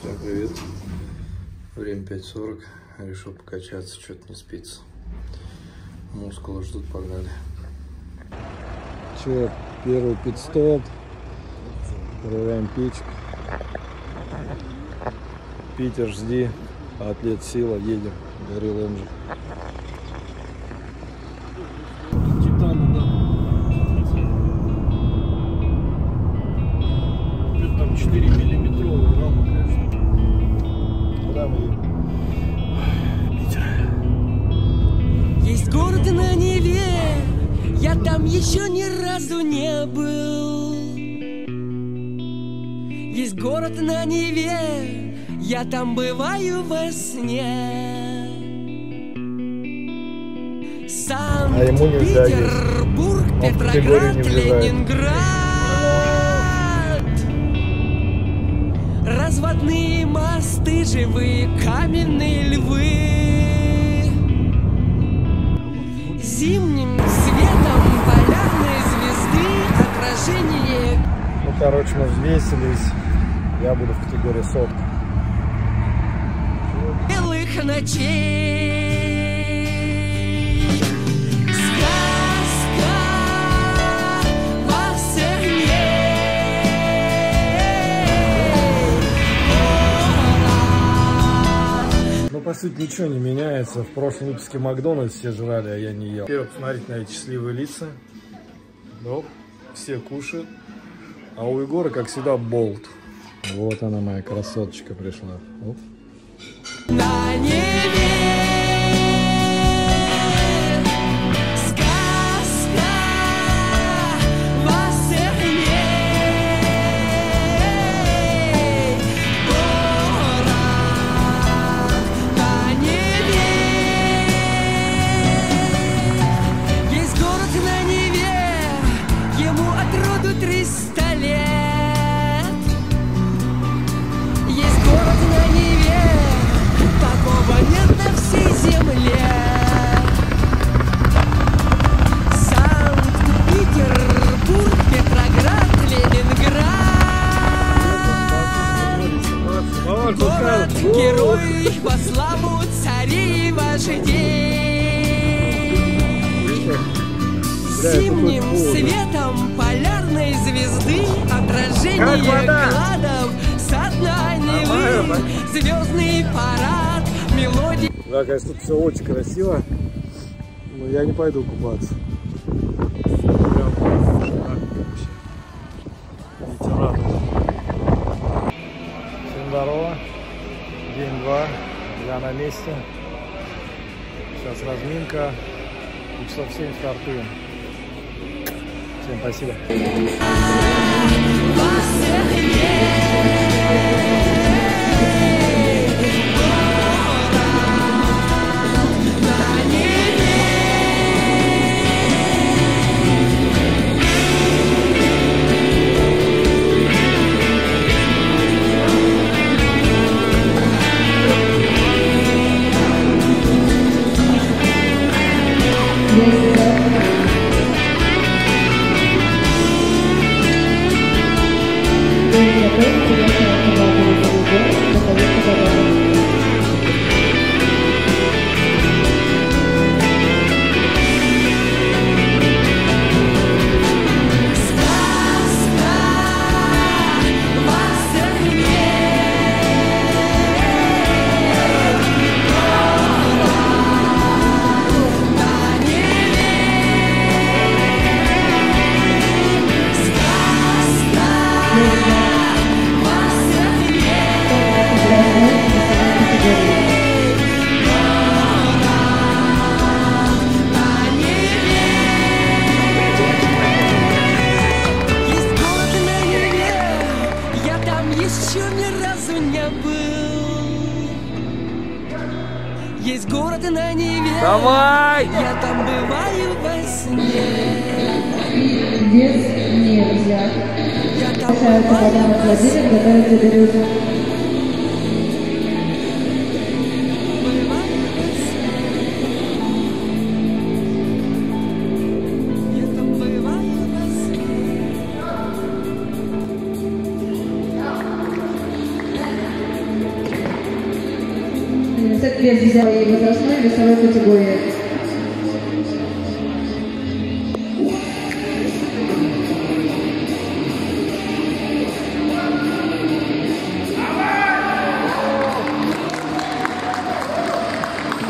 Всем привет. Время 5.40. Решил покачаться, что-то не спится. Мускулы ждут, погнали. Че, первый пит-стоп. Проверяем пичку. Питер, жди. Атлет сила, едем. Горел Энджи. Я там еще ни разу не был. Есть город на Неве, я там бываю во сне. А. Санкт-Петербург, категорию Петроград. Ленинград. Разводные мосты, живые каменные львы. Зимним отражение Ну, короче, мы взвесились. Я буду в категории сотка. белых ночей. Ну, по сути, ничего не меняется. В прошлом выпуске Макдональдс все жрали, а я не ел. Первое, посмотрите на эти счастливые лица. Ну, все кушают. А у Егора, как всегда, болт. Вот она, моя красоточка пришла. На небе Город героев во славу царей и вождей. Зимним светом полярной звезды Отражение кладов со дна Невы Звездный парад, мелодия Да, конечно, тут все очень красиво. Но я не пойду купаться. Прям месте. Сейчас разминка. И часов 7 стартуем. Всем спасибо. Давай! я там бываю во сне. Без нельзя. Я там бываю во сне. Вес взял и возрастной весовой категории.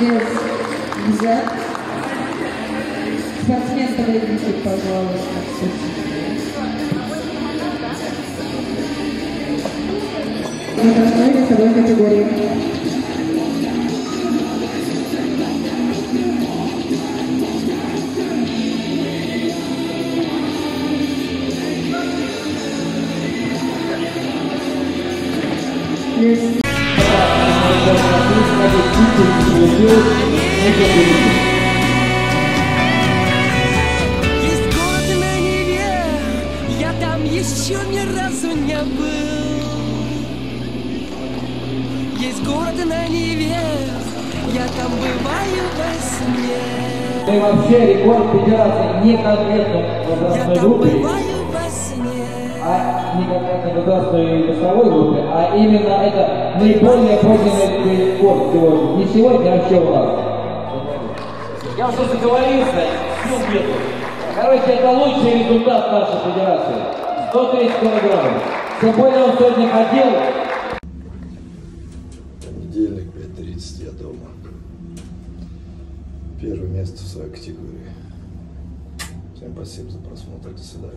Вес взят. Спортсмен, подойдите, пожалуйста. Возрастной весовой категории. Вес Есть город на Неве, я там еще ни разу не был. Есть город на Неве, я там бываю во сне. И вообще рекорд федерации не конкретно возрастной там а не конкретно в возрастной весовой группе, а именно это наиболее подлинный рекорд сегодня. Не сегодня, а вообще у нас. Я уже заговорился, сил нету. Короче, это лучший результат нашей федерации. 130 килограммов. Тем более он сегодня ходил Понедельник, 5.30, я дома. Первое место в своей категории. Всем спасибо за просмотр, до свидания.